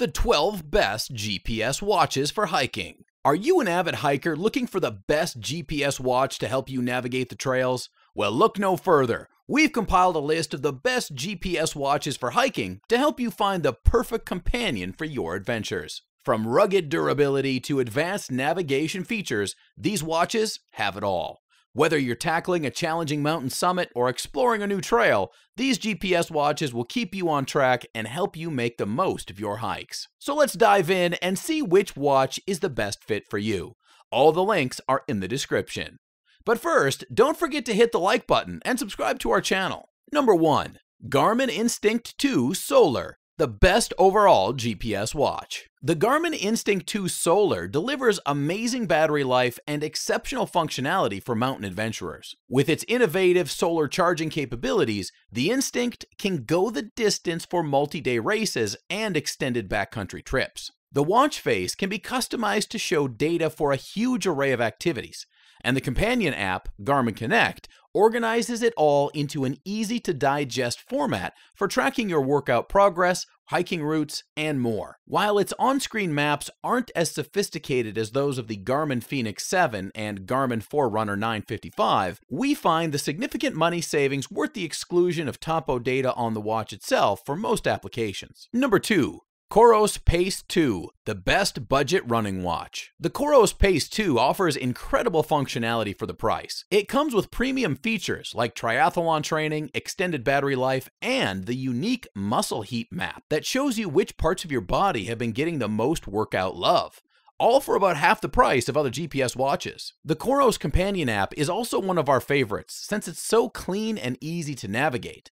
The 12 best GPS watches for hiking. Are you an avid hiker looking for the best GPS watch to help you navigate the trails? Well, look no further. We've compiled a list of the best GPS watches for hiking to help you find the perfect companion for your adventures. From rugged durability to advanced navigation features, these watches have it all. Whether you're tackling a challenging mountain summit or exploring a new trail, these GPS watches will keep you on track and help you make the most of your hikes. So let's dive in and see which watch is the best fit for you. All the links are in the description. But first, don't forget to hit the like button and subscribe to our channel. Number 1. Garmin Instinct 2 Solar the best overall GPS watch. The Garmin Instinct 2 Solar delivers amazing battery life and exceptional functionality for mountain adventurers. With its innovative solar charging capabilities, the Instinct can go the distance for multi-day races and extended backcountry trips. The watch face can be customized to show data for a huge array of activities, and the companion app, Garmin Connect, organizes it all into an easy to digest format for tracking your workout progress, hiking routes, and more. While its on screen maps aren't as sophisticated as those of the Garmin Fenix 7 and Garmin Forerunner 955, we find the significant money savings worth the exclusion of topo data on the watch itself for most applications. Number 2. Coros Pace 2, the best budget running watch. The Coros Pace 2 offers incredible functionality for the price. It comes with premium features like triathlon training, extended battery life, and the unique muscle heat map that shows you which parts of your body have been getting the most workout love all for about half the price of other GPS watches. The Coros companion app is also one of our favorites since it's so clean and easy to navigate.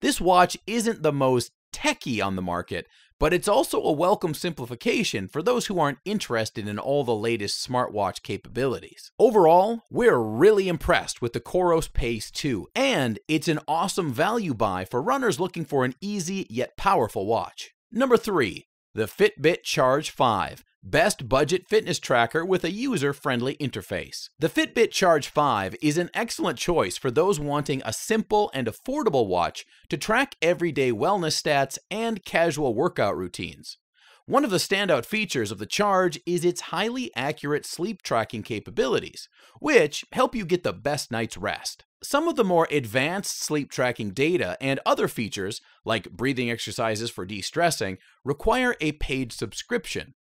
This watch isn't the most techy on the market, but it's also a welcome simplification for those who aren't interested in all the latest smartwatch capabilities. Overall, we're really impressed with the Coros Pace 2, and it's an awesome value buy for runners looking for an easy yet powerful watch. Number 3. The Fitbit Charge 5 Best budget fitness tracker with a user-friendly interface. The Fitbit Charge 5 is an excellent choice for those wanting a simple and affordable watch to track everyday wellness stats and casual workout routines. One of the standout features of the Charge is its highly accurate sleep tracking capabilities, which help you get the best night's rest. Some of the more advanced sleep tracking data and other features, like breathing exercises for de-stressing, require a paid subscription,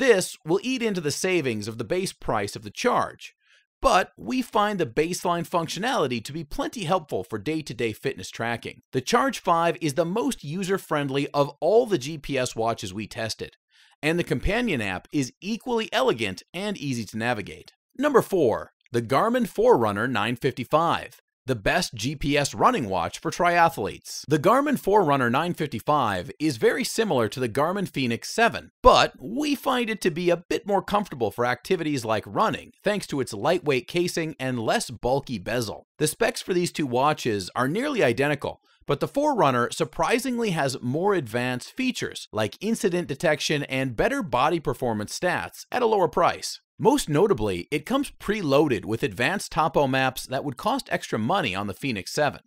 this will eat into the savings of the base price of the charge, but we find the baseline functionality to be plenty helpful for day-to-day fitness tracking. The Charge 5 is the most user-friendly of all the GPS watches we tested, and the companion app is equally elegant and easy to navigate. Number 4. The Garmin Forerunner 955 the best GPS running watch for triathletes. The Garmin Forerunner 955 is very similar to the Garmin Fenix 7, but we find it to be a bit more comfortable for activities like running, thanks to its lightweight casing and less bulky bezel. The specs for these two watches are nearly identical, but the Forerunner surprisingly has more advanced features like incident detection and better body performance stats at a lower price. Most notably, it comes preloaded with advanced topo maps that would cost extra money on the Fenix 7.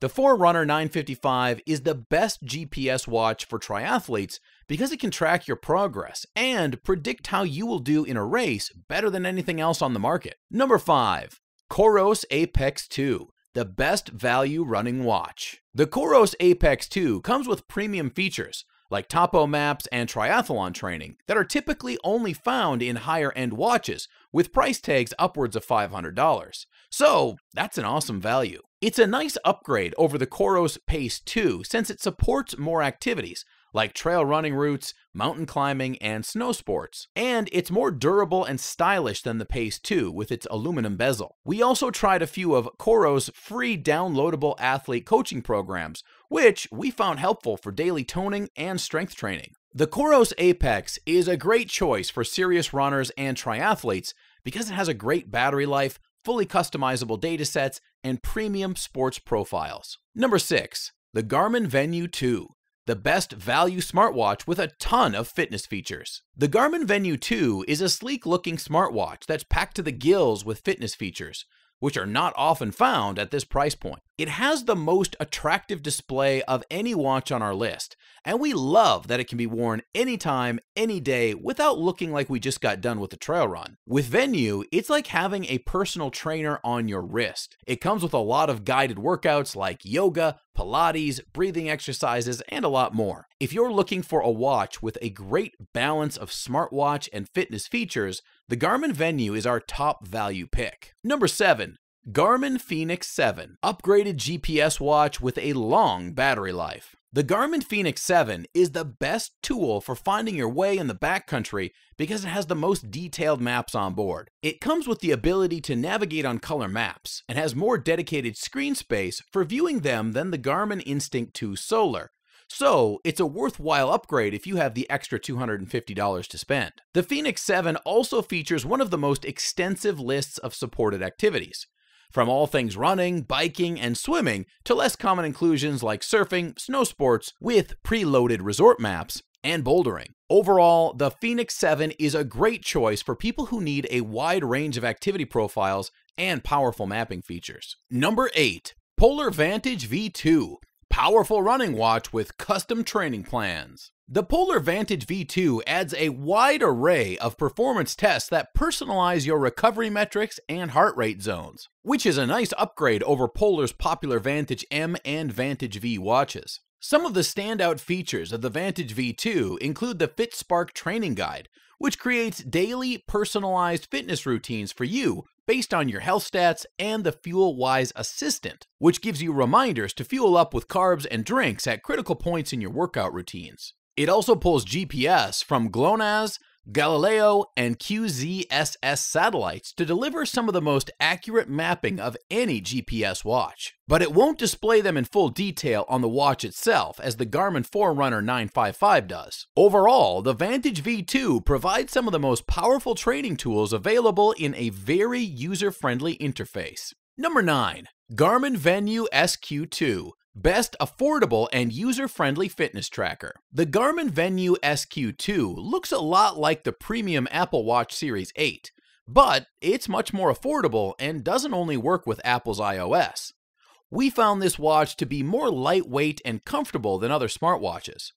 The Forerunner 955 is the best GPS watch for triathletes because it can track your progress and predict how you will do in a race better than anything else on the market. Number 5. Coros Apex 2 the best value running watch. The Coros Apex 2 comes with premium features like topo maps and triathlon training that are typically only found in higher end watches with price tags upwards of $500. So that's an awesome value. It's a nice upgrade over the Coros Pace 2 since it supports more activities like trail running routes, mountain climbing, and snow sports. And it's more durable and stylish than the Pace 2 with its aluminum bezel. We also tried a few of Coros' free downloadable athlete coaching programs, which we found helpful for daily toning and strength training. The Coros Apex is a great choice for serious runners and triathletes because it has a great battery life, fully customizable datasets, and premium sports profiles. Number 6. The Garmin Venu 2 the best value smartwatch with a ton of fitness features. The Garmin Venu 2 is a sleek looking smartwatch that's packed to the gills with fitness features, which are not often found at this price point. It has the most attractive display of any watch on our list, and we love that it can be worn anytime, any day, without looking like we just got done with a trail run. With Venu, it's like having a personal trainer on your wrist. It comes with a lot of guided workouts like yoga, Pilates, breathing exercises, and a lot more. If you're looking for a watch with a great balance of smartwatch and fitness features, the Garmin Venu is our top value pick. Number 7. Garmin Fenix 7, upgraded GPS watch with a long battery life. The Garmin Fenix 7 is the best tool for finding your way in the backcountry because it has the most detailed maps on board. It comes with the ability to navigate on color maps and has more dedicated screen space for viewing them than the Garmin Instinct 2 Solar, so it's a worthwhile upgrade if you have the extra $250 to spend. The Fenix 7 also features one of the most extensive lists of supported activities. From all things running, biking, and swimming to less common inclusions like surfing, snow sports with preloaded resort maps, and bouldering. Overall, the Fenix 7 is a great choice for people who need a wide range of activity profiles and powerful mapping features. Number 8. Polar Vantage V2 Powerful running watch with custom training plans. The Polar Vantage V2 adds a wide array of performance tests that personalize your recovery metrics and heart rate zones, which is a nice upgrade over Polar's popular Vantage M and Vantage V watches. Some of the standout features of the Vantage V2 include the FitSpark training guide, which creates daily personalized fitness routines for you based on your health stats, and the FuelWise Assistant, which gives you reminders to fuel up with carbs and drinks at critical points in your workout routines. It also pulls GPS from GLONASS, Galileo, and QZSS satellites to deliver some of the most accurate mapping of any GPS watch. But it won't display them in full detail on the watch itself, as the Garmin Forerunner 955 does. Overall, the Vantage V2 provides some of the most powerful training tools available in a very user friendly interface. Number 9. Garmin Venu SQ2 Best affordable and user-friendly fitness tracker. The Garmin Venu SQ2 looks a lot like the premium Apple Watch Series 8, but it's much more affordable and doesn't only work with Apple's iOS. We found this watch to be more lightweight and comfortable than other smartwatches.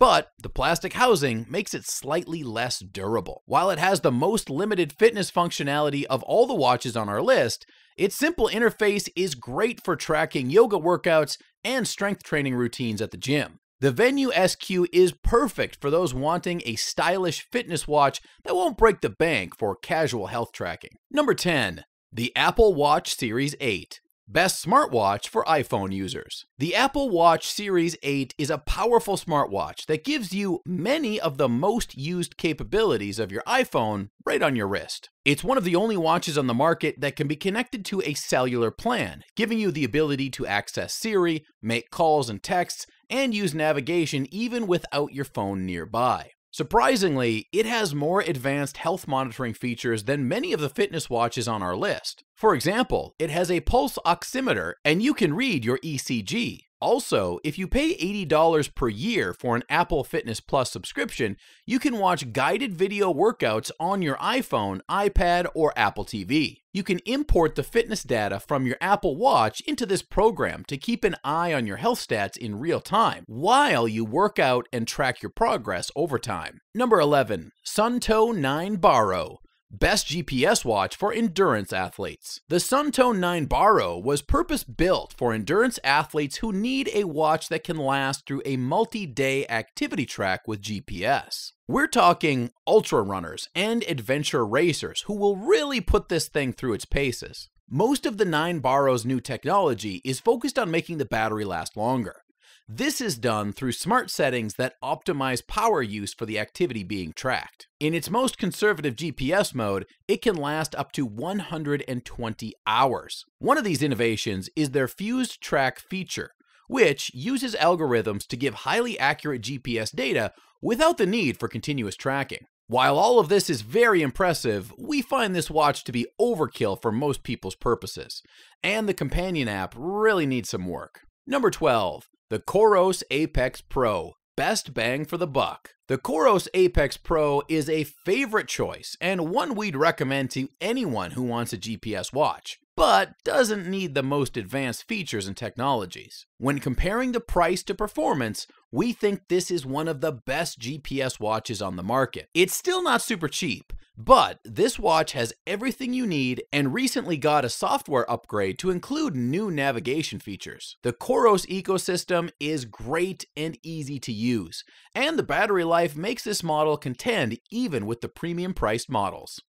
But the plastic housing makes it slightly less durable. While it has the most limited fitness functionality of all the watches on our list, its simple interface is great for tracking yoga workouts and strength training routines at the gym. The Venu SQ is perfect for those wanting a stylish fitness watch that won't break the bank for casual health tracking. Number 10. The Apple Watch Series 8. Best smartwatch for iPhone users. The Apple Watch Series 8 is a powerful smartwatch that gives you many of the most used capabilities of your iPhone right on your wrist. It's one of the only watches on the market that can be connected to a cellular plan, giving you the ability to access Siri, make calls and texts, and use navigation even without your phone nearby. Surprisingly, it has more advanced health monitoring features than many of the fitness watches on our list. For example, it has a pulse oximeter and you can read your ECG. Also, if you pay $80 per year for an Apple Fitness Plus subscription, you can watch guided video workouts on your iPhone, iPad, or Apple TV. You can import the fitness data from your Apple Watch into this program to keep an eye on your health stats in real time while you work out and track your progress over time. Number 11, Suunto 9 Baro. Best GPS watch for endurance athletes. The Suunto 9 Baro was purpose built for endurance athletes who need a watch that can last through a multi day activity track with GPS. We're talking ultra runners and adventure racers who will really put this thing through its paces. Most of the 9 Baro's new technology is focused on making the battery last longer. This is done through smart settings that optimize power use for the activity being tracked. In its most conservative GPS mode, it can last up to 120 hours. One of these innovations is their Fused Track feature, which uses algorithms to give highly accurate GPS data without the need for continuous tracking. While all of this is very impressive, we find this watch to be overkill for most people's purposes, and the companion app really needs some work. Number 12. The Coros Apex Pro, best bang for the buck. The Coros Apex Pro is a favorite choice and one we'd recommend to anyone who wants a GPS watch. but doesn't need the most advanced features and technologies. When comparing the price to performance, we think this is one of the best GPS watches on the market. It's still not super cheap, but this watch has everything you need and recently got a software upgrade to include new navigation features. The Coros ecosystem is great and easy to use, and the battery life makes this model contend even with the premium priced models.